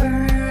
whisper.